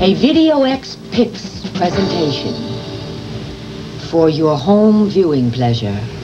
A Video X Pix presentation for your home viewing pleasure.